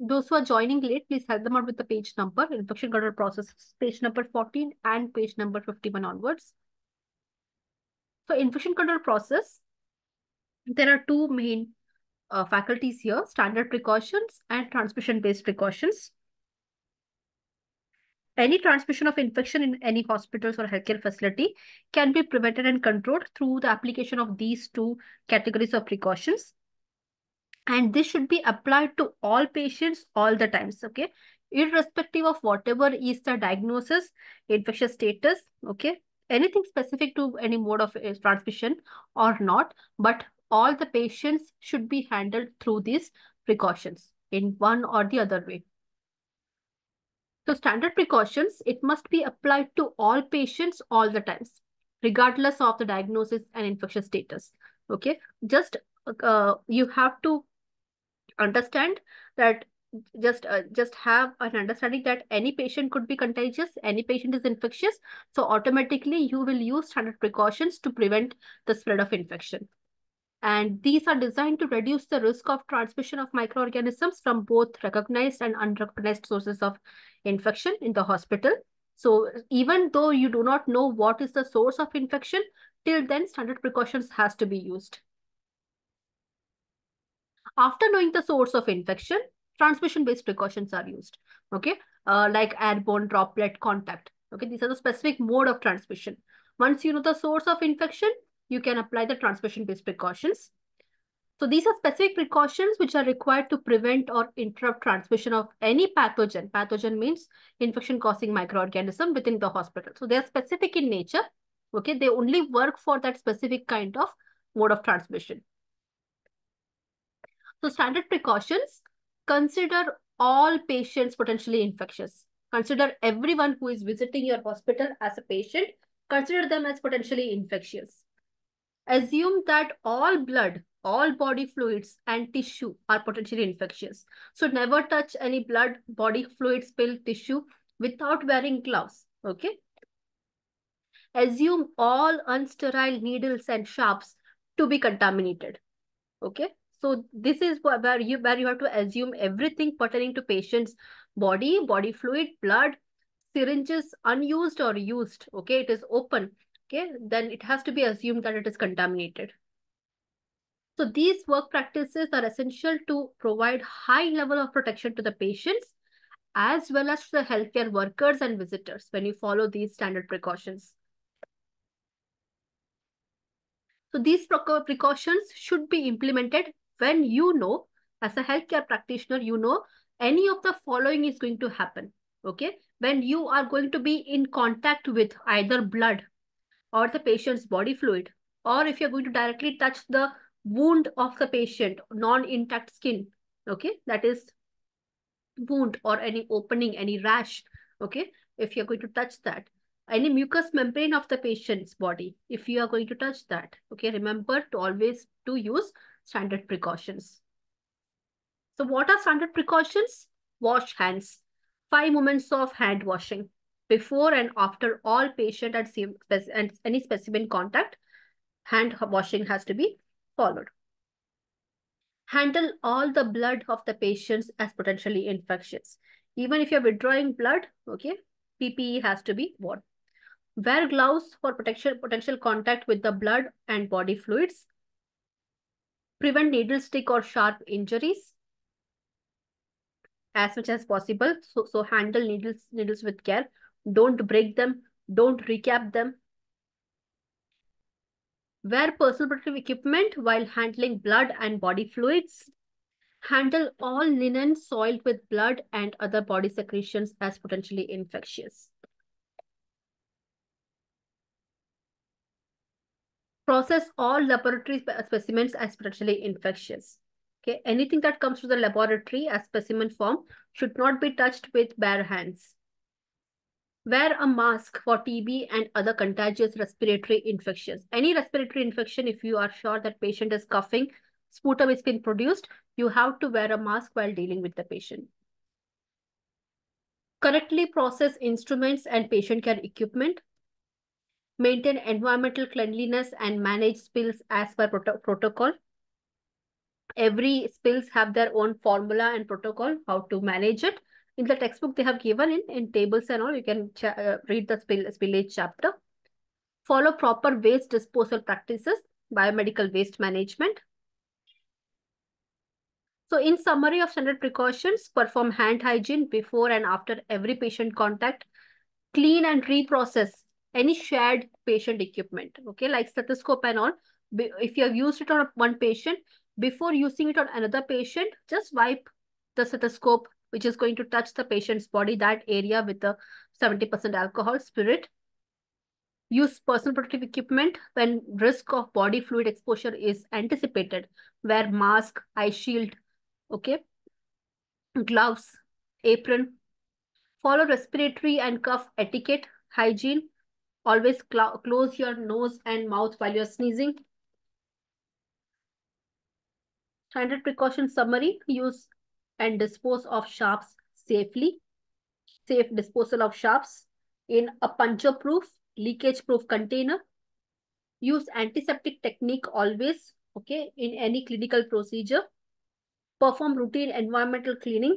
those who are joining late, please help them out with the page number, infection control process, page number 14 and page number 51 onwards. So infection control process, there are two main uh, faculties here, standard precautions and transmission-based precautions. Any transmission of infection in any hospitals or healthcare facility can be prevented and controlled through the application of these two categories of precautions. And this should be applied to all patients all the times, okay? Irrespective of whatever is the diagnosis, infectious status, okay? Anything specific to any mode of uh, transmission or not, but all the patients should be handled through these precautions in one or the other way. So standard precautions, it must be applied to all patients all the times, regardless of the diagnosis and infection status. Okay, just uh, you have to understand that just uh, just have an understanding that any patient could be contagious, any patient is infectious. So automatically you will use standard precautions to prevent the spread of infection. And these are designed to reduce the risk of transmission of microorganisms from both recognized and unrecognized sources of infection in the hospital. So even though you do not know what is the source of infection, till then standard precautions has to be used. After knowing the source of infection, transmission-based precautions are used, okay? Uh, like airborne droplet contact, okay? These are the specific mode of transmission. Once you know the source of infection, you can apply the transmission-based precautions. So these are specific precautions which are required to prevent or interrupt transmission of any pathogen. Pathogen means infection-causing microorganism within the hospital. So they are specific in nature. Okay, they only work for that specific kind of mode of transmission. So standard precautions, consider all patients potentially infectious. Consider everyone who is visiting your hospital as a patient, consider them as potentially infectious assume that all blood, all body fluids and tissue are potentially infectious. So never touch any blood, body fluid, spill tissue without wearing gloves. Okay. Assume all unsterile needles and sharps to be contaminated. Okay. So this is where you where you have to assume everything pertaining to patient's body, body fluid, blood, syringes unused or used. Okay, it is open okay, then it has to be assumed that it is contaminated. So these work practices are essential to provide high level of protection to the patients as well as to the healthcare workers and visitors when you follow these standard precautions. So these precautions should be implemented when you know, as a healthcare practitioner, you know any of the following is going to happen. Okay. When you are going to be in contact with either blood or the patient's body fluid, or if you're going to directly touch the wound of the patient, non-intact skin, okay, that is wound or any opening, any rash, okay, if you're going to touch that, any mucous membrane of the patient's body, if you are going to touch that, okay, remember to always to use standard precautions. So what are standard precautions? Wash hands. Five moments of hand washing before and after all patient and, and any specimen contact, hand washing has to be followed. Handle all the blood of the patients as potentially infectious. Even if you're withdrawing blood, okay, PPE has to be worn. Wear gloves for protection, potential contact with the blood and body fluids. Prevent needle stick or sharp injuries as much as possible. So, so handle needles, needles with care. Don't break them. Don't recap them. Wear personal protective equipment while handling blood and body fluids. Handle all linen soiled with blood and other body secretions as potentially infectious. Process all laboratory specimens as potentially infectious. Okay, anything that comes to the laboratory as specimen form should not be touched with bare hands. Wear a mask for TB and other contagious respiratory infections. Any respiratory infection, if you are sure that patient is coughing, sputum is being produced, you have to wear a mask while dealing with the patient. Correctly process instruments and patient care equipment. Maintain environmental cleanliness and manage spills as per prot protocol. Every spills have their own formula and protocol, how to manage it. In the textbook, they have given in, in tables and all, you can uh, read the spill, spillage chapter. Follow proper waste disposal practices, biomedical waste management. So in summary of standard precautions, perform hand hygiene before and after every patient contact, clean and reprocess any shared patient equipment, okay, like stethoscope and all. If you have used it on one patient, before using it on another patient, just wipe the stethoscope, which is going to touch the patient's body, that area with the 70% alcohol spirit. Use personal protective equipment when risk of body fluid exposure is anticipated. Wear mask, eye shield, okay? Gloves, apron. Follow respiratory and cough etiquette, hygiene. Always close your nose and mouth while you're sneezing. Standard precaution summary, use and dispose of sharps safely. Safe disposal of sharps in a puncture-proof, leakage-proof container. Use antiseptic technique always, okay, in any clinical procedure. Perform routine environmental cleaning.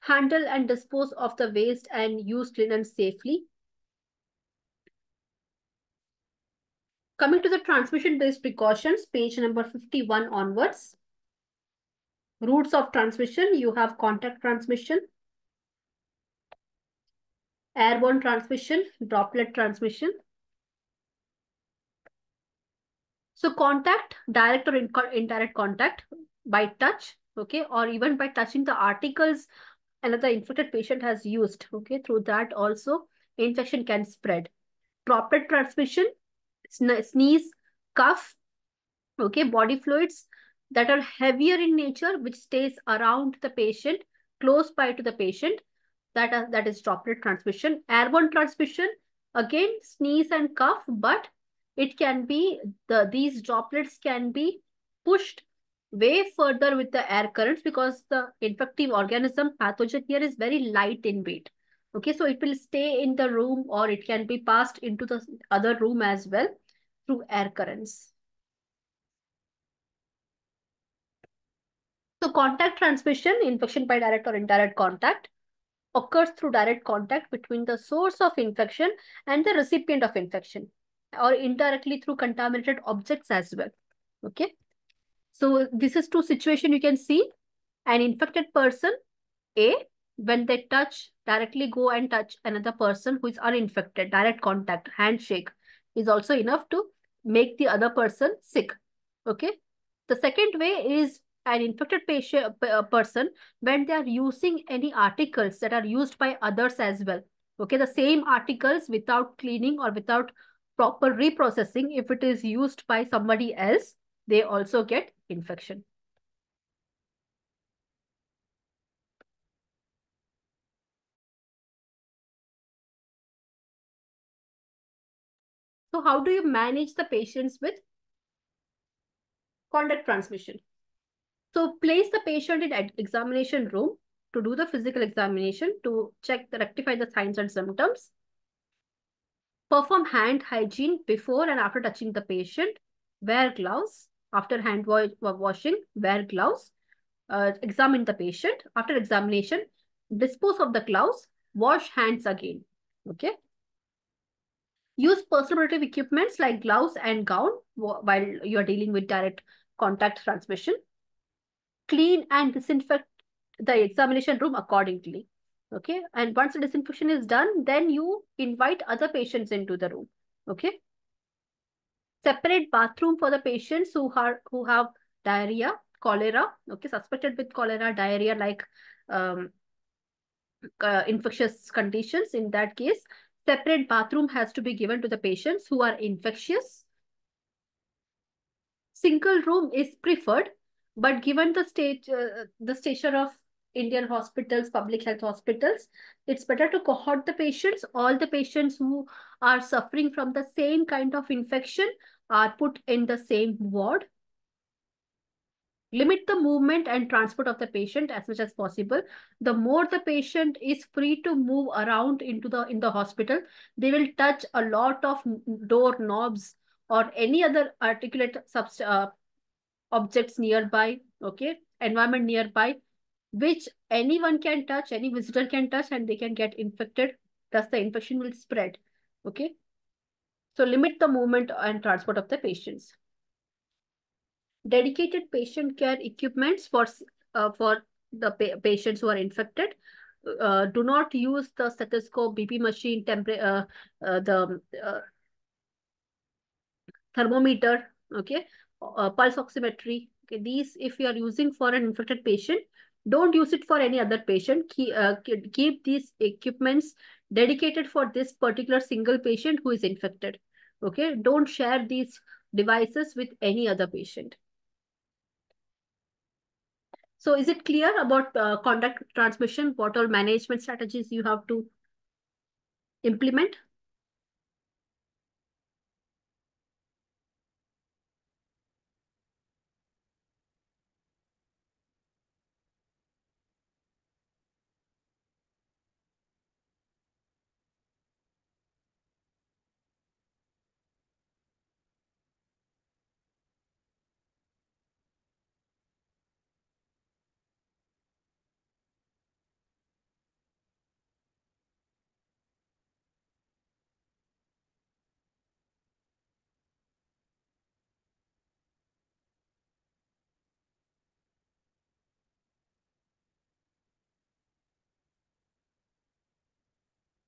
Handle and dispose of the waste and use linen safely. Coming to the transmission-based precautions, page number 51 onwards. Routes of transmission, you have contact transmission, airborne transmission, droplet transmission. So contact, direct or indirect contact by touch, okay, or even by touching the articles another infected patient has used, okay, through that also infection can spread. Droplet transmission, sneeze, cough, okay, body fluids that are heavier in nature, which stays around the patient, close by to the patient, that, are, that is droplet transmission. Airborne transmission, again, sneeze and cough, but it can be, the these droplets can be pushed way further with the air currents because the infective organism pathogen here is very light in weight. Okay, so it will stay in the room or it can be passed into the other room as well through air currents. So contact transmission, infection by direct or indirect contact, occurs through direct contact between the source of infection and the recipient of infection or indirectly through contaminated objects as well. Okay. So this is two situation you can see an infected person, A, when they touch, directly go and touch another person who is uninfected, direct contact, handshake is also enough to make the other person sick. Okay. The second way is an infected patient uh, person when they are using any articles that are used by others as well. Okay, the same articles without cleaning or without proper reprocessing, if it is used by somebody else, they also get infection. So how do you manage the patients with contact transmission? So place the patient in examination room to do the physical examination to check the rectify the signs and symptoms. Perform hand hygiene before and after touching the patient. Wear gloves. After hand wa washing, wear gloves. Uh, examine the patient. After examination, dispose of the gloves. Wash hands again. Okay. Use personal protective equipments like gloves and gown while you are dealing with direct contact transmission clean and disinfect the examination room accordingly. Okay. And once the disinfection is done, then you invite other patients into the room. Okay. Separate bathroom for the patients who are who have diarrhea, cholera, okay, suspected with cholera, diarrhea like um, uh, infectious conditions. In that case, separate bathroom has to be given to the patients who are infectious. Single room is preferred but given the state, uh, the stature of Indian hospitals, public health hospitals, it's better to cohort the patients. All the patients who are suffering from the same kind of infection are put in the same ward. Limit the movement and transport of the patient as much as possible. The more the patient is free to move around into the in the hospital, they will touch a lot of door knobs or any other articulate uh, objects nearby, okay, environment nearby, which anyone can touch, any visitor can touch and they can get infected. Thus the infection will spread, okay. So limit the movement and transport of the patients. Dedicated patient care equipments for, uh, for the pa patients who are infected. Uh, do not use the stethoscope, BP machine, temperature, uh, uh, the uh, thermometer, okay, uh, pulse oximetry. Okay, these if you are using for an infected patient, don't use it for any other patient. Keep, keep these equipments dedicated for this particular single patient who is infected. Okay, don't share these devices with any other patient. So is it clear about uh, contact transmission? What all management strategies you have to implement?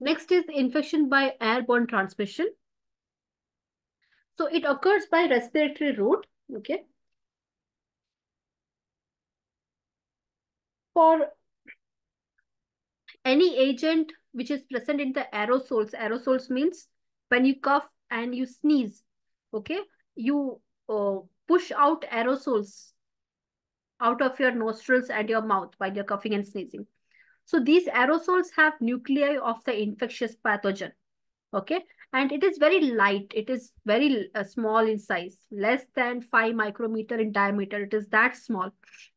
Next is infection by airborne transmission. So it occurs by respiratory route, okay? For any agent which is present in the aerosols, aerosols means when you cough and you sneeze, okay? You uh, push out aerosols out of your nostrils and your mouth while you're coughing and sneezing. So these aerosols have nuclei of the infectious pathogen. Okay. And it is very light. It is very uh, small in size, less than 5 micrometer in diameter. It is that small.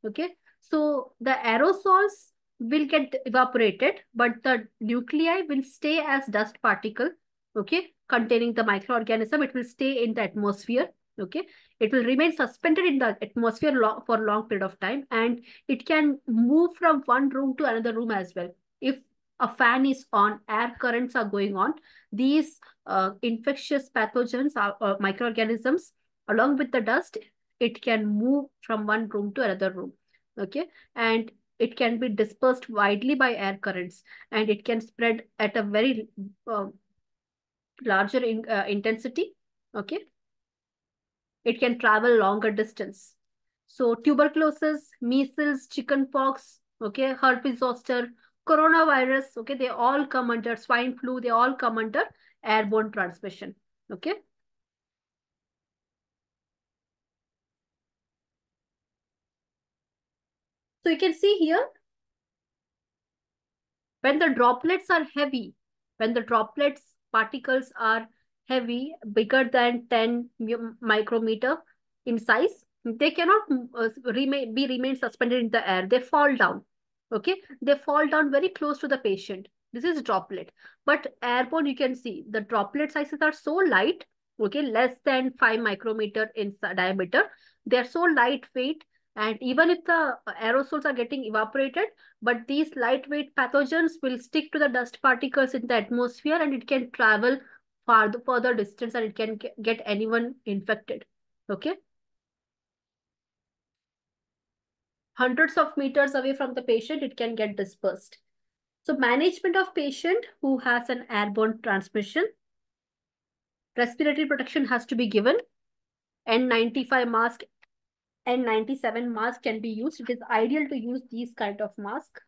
Okay. So the aerosols will get evaporated, but the nuclei will stay as dust particle. Okay. Containing the microorganism. It will stay in the atmosphere okay it will remain suspended in the atmosphere long, for a long period of time and it can move from one room to another room as well. If a fan is on air currents are going on these uh, infectious pathogens are, uh, microorganisms along with the dust it can move from one room to another room okay? And it can be dispersed widely by air currents and it can spread at a very uh, larger in, uh, intensity okay it can travel longer distance. So tuberculosis, measles, chickenpox, okay, herpes zoster, coronavirus, okay, they all come under swine flu, they all come under airborne transmission, okay. So you can see here, when the droplets are heavy, when the droplets particles are heavy, bigger than 10 micrometer in size, they cannot uh, remain be remain suspended in the air. They fall down. Okay, they fall down very close to the patient. This is droplet. But airborne, you can see the droplet sizes are so light. Okay, less than five micrometer in diameter. They are so lightweight and even if the aerosols are getting evaporated, but these lightweight pathogens will stick to the dust particles in the atmosphere and it can travel farther further distance and it can get anyone infected okay? Hundreds of meters away from the patient it can get dispersed. So management of patient who has an airborne transmission respiratory protection has to be given. N95 mask n97 mask can be used. It is ideal to use these kind of mask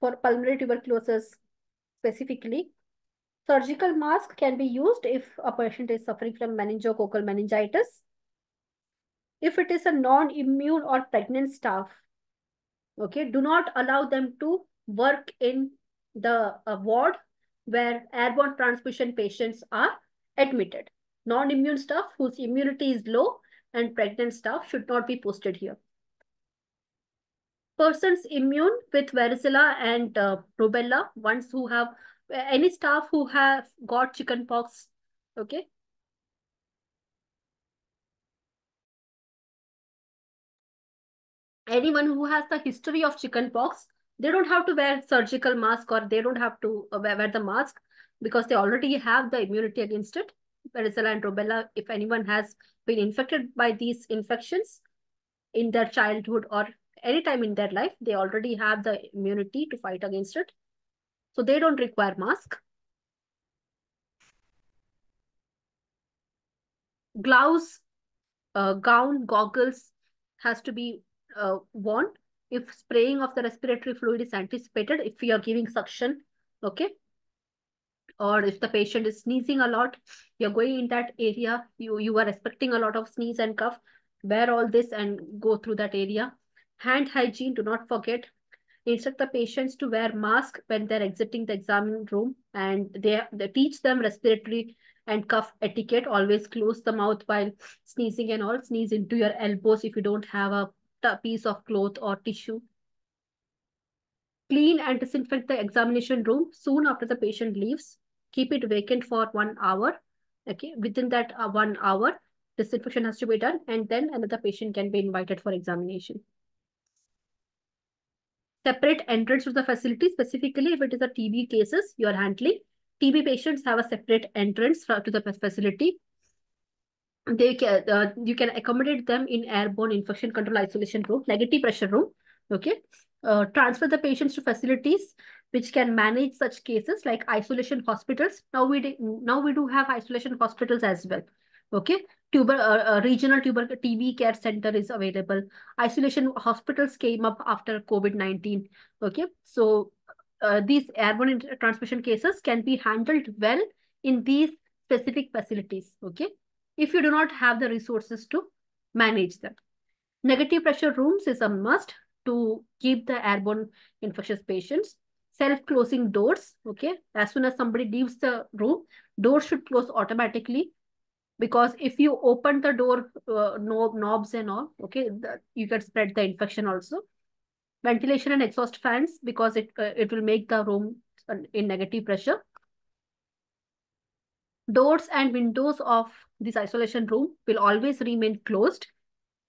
for pulmonary tuberculosis specifically. Surgical mask can be used if a patient is suffering from meningococcal meningitis. If it is a non-immune or pregnant staff, okay, do not allow them to work in the uh, ward where airborne transmission patients are admitted. Non-immune staff whose immunity is low and pregnant staff should not be posted here persons immune with varicella and uh, rubella, ones who have any staff who have got chickenpox, okay? Anyone who has the history of chickenpox, they don't have to wear surgical mask or they don't have to uh, wear the mask because they already have the immunity against it. Varicella and rubella, if anyone has been infected by these infections in their childhood or any time in their life, they already have the immunity to fight against it. So they don't require mask. Gloves, uh, gown, goggles has to be uh, worn if spraying of the respiratory fluid is anticipated, if you are giving suction, okay? Or if the patient is sneezing a lot, you're going in that area, you, you are expecting a lot of sneeze and cough, wear all this and go through that area. Hand hygiene, do not forget. Instruct the patients to wear mask when they're exiting the exam room and they, they teach them respiratory and cough etiquette. Always close the mouth while sneezing and all. Sneeze into your elbows if you don't have a piece of cloth or tissue. Clean and disinfect the examination room soon after the patient leaves. Keep it vacant for one hour. Okay, within that uh, one hour, disinfection has to be done and then another patient can be invited for examination. Separate entrance to the facility, specifically if it is a TB cases you are handling. TB patients have a separate entrance to the facility they can uh, you can accommodate them in airborne infection control isolation room, negative pressure room. Okay. Uh, transfer the patients to facilities which can manage such cases like isolation hospitals. Now we now we do have isolation hospitals as well. Okay, tuber uh, uh, regional tuber TB care center is available. Isolation hospitals came up after COVID nineteen. Okay, so uh, these airborne transmission cases can be handled well in these specific facilities. Okay if you do not have the resources to manage them. Negative pressure rooms is a must to keep the airborne infectious patients. Self-closing doors, okay? As soon as somebody leaves the room, doors should close automatically because if you open the door uh, knob, knobs and all, okay, the, you can spread the infection also. Ventilation and exhaust fans because it, uh, it will make the room in negative pressure. Doors and windows of this isolation room will always remain closed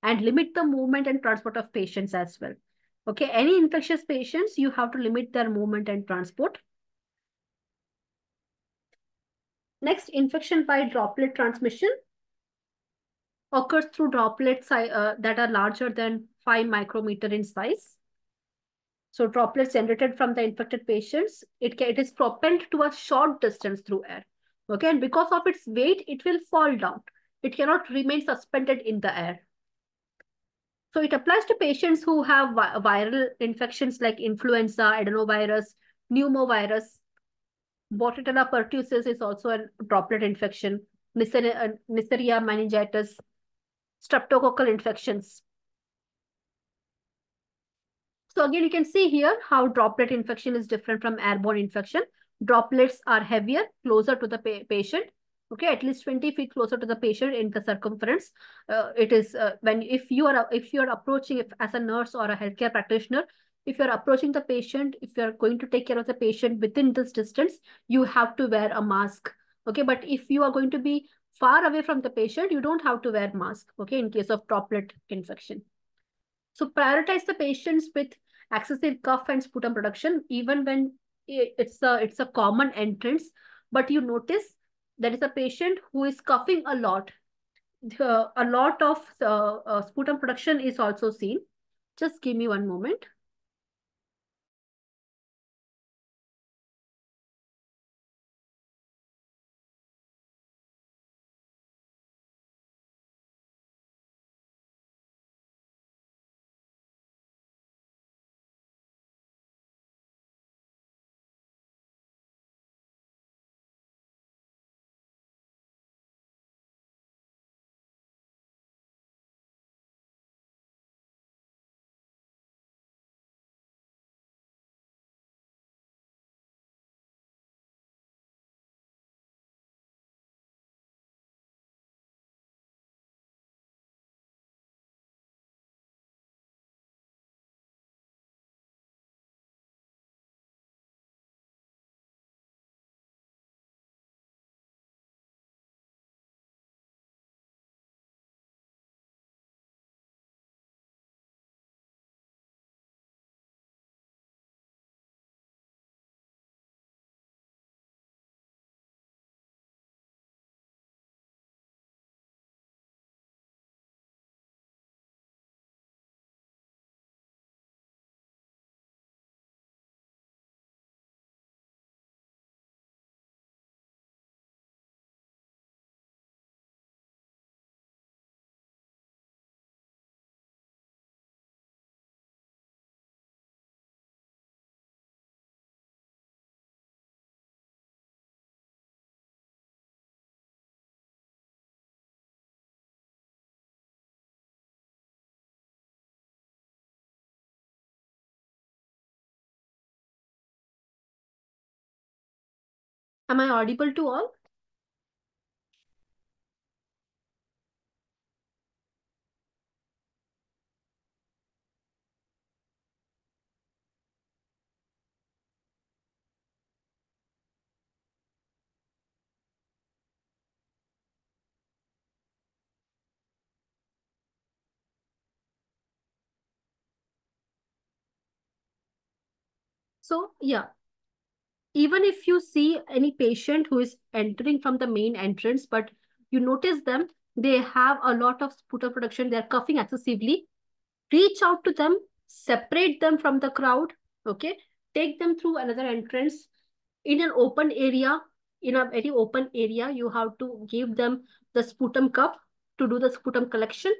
and limit the movement and transport of patients as well. Okay, any infectious patients, you have to limit their movement and transport. Next, infection by droplet transmission occurs through droplets uh, that are larger than 5 micrometer in size. So droplets generated from the infected patients, it, it is propelled to a short distance through air. Okay, and because of its weight, it will fall down. It cannot remain suspended in the air. So it applies to patients who have viral infections like influenza, adenovirus, pneumovirus. Bordetella pertussis is also a droplet infection. Neisseria, Neisseria meningitis, streptococcal infections. So again, you can see here how droplet infection is different from airborne infection droplets are heavier, closer to the pa patient. Okay, at least 20 feet closer to the patient in the circumference. Uh, it is uh, when if you are if you are approaching if, as a nurse or a healthcare practitioner, if you're approaching the patient, if you're going to take care of the patient within this distance, you have to wear a mask. Okay, but if you are going to be far away from the patient, you don't have to wear mask. Okay, in case of droplet infection. So prioritize the patients with excessive cough and sputum production, even when it's a it's a common entrance but you notice there is a patient who is coughing a lot a lot of uh, uh, sputum production is also seen just give me one moment Am I audible to all? So yeah, even if you see any patient who is entering from the main entrance, but you notice them, they have a lot of sputum production, they're coughing excessively, reach out to them, separate them from the crowd, okay? Take them through another entrance in an open area, in a very open area, you have to give them the sputum cup to do the sputum collection,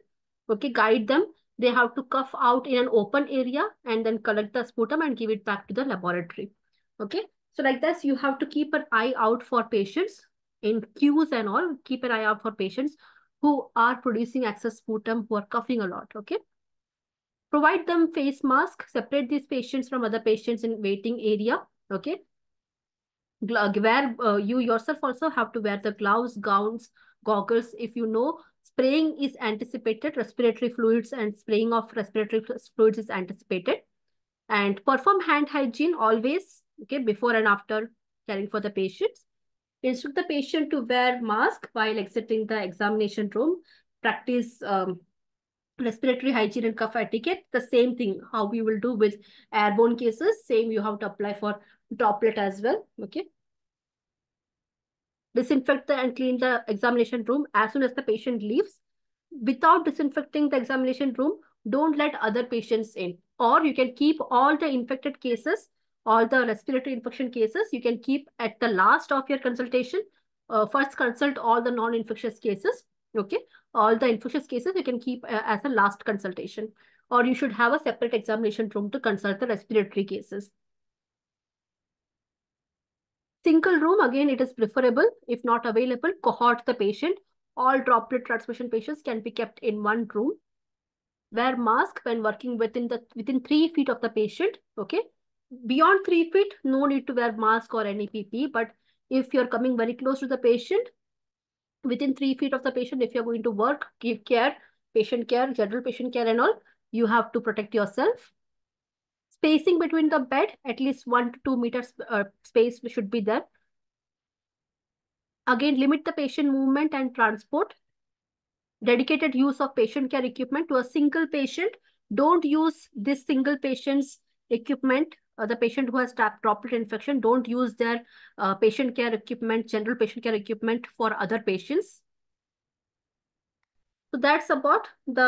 okay? Guide them. They have to cough out in an open area and then collect the sputum and give it back to the laboratory, okay? So like this, you have to keep an eye out for patients in queues and all. Keep an eye out for patients who are producing excess sputum, who are coughing a lot, okay? Provide them face mask, separate these patients from other patients in waiting area, okay? Wear, uh, you yourself also have to wear the gloves, gowns, goggles. If you know spraying is anticipated, respiratory fluids and spraying of respiratory fluids is anticipated. And perform hand hygiene always okay, before and after caring for the patients. Instruct the patient to wear mask while exiting the examination room. Practice um, respiratory hygiene and cough etiquette. The same thing, how we will do with airborne cases. Same you have to apply for droplet as well. Okay. Disinfect the and clean the examination room as soon as the patient leaves. Without disinfecting the examination room, don't let other patients in. Or you can keep all the infected cases all the respiratory infection cases you can keep at the last of your consultation. Uh, first consult all the non-infectious cases. Okay. All the infectious cases you can keep uh, as a last consultation. Or you should have a separate examination room to consult the respiratory cases. Single room, again, it is preferable. If not available, cohort the patient. All droplet transmission patients can be kept in one room. Wear mask when working within the within three feet of the patient. Okay beyond three feet, no need to wear mask or any PPE. But if you're coming very close to the patient, within three feet of the patient, if you're going to work, give care, patient care, general patient care and all, you have to protect yourself. Spacing between the bed, at least one to two meters uh, space should be there. Again, limit the patient movement and transport. Dedicated use of patient care equipment to a single patient. Don't use this single patient's equipment uh, the patient who has droplet infection don't use their uh, patient care equipment, general patient care equipment for other patients. So that's about the